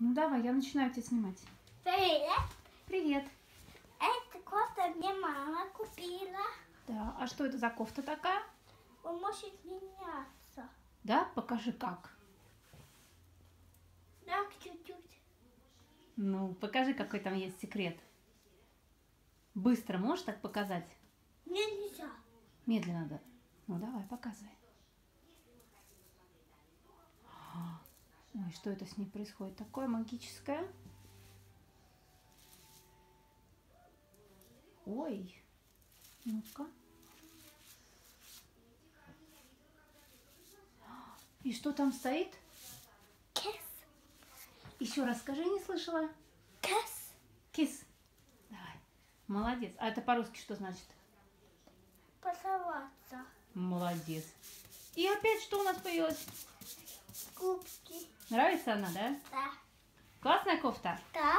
Ну давай, я начинаю тебя снимать. Привет. Привет. Это кофта мне мама купила. Да, а что это за кофта такая? Он может меняться. Да, покажи как. Так, чуть-чуть. Ну, покажи, какой там есть секрет. Быстро можешь так показать? Мне нельзя. Медленно, да. Ну, давай, показывай. Ой, что это с ней происходит? Такое магическое. Ой. Ну-ка. И что там стоит? Кис. Еще раз скажи, не слышала. Кис. Кис. Давай. Молодец. А это по-русски что значит? Поцеловаться. Молодец. И опять что у нас появилось? Губки. Нравится она, да? Да. Классная кофта? Да.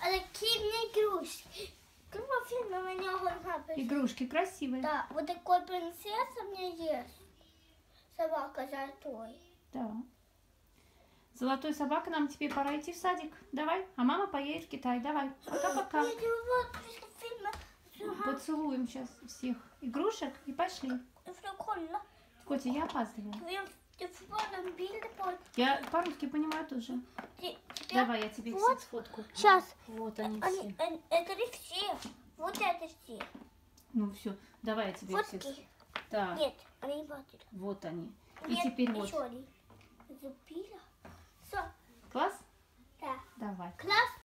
А такие мне игрушки. Фильма у меня Игрушки красивые. Да, вот такой принцесса у меня есть. Собака золотой. Да. Золотой собака, нам теперь пора идти в садик. Давай. А мама поедет в Китай. Давай. Пока-пока. Поцелуем сейчас всех игрушек и пошли. Котя, я опаздываю. Я по-русски понимаю тоже. Те- теперь- Давай, я тебе Вот. всех сфоткаю. Сейчас. Вот они Они, все. они- это не все. Вот это все. Ну все, давай я тебе всех. Фотки. Так, Нет, они хватит. вот они. И Нет, теперь вот. еще они. Забила.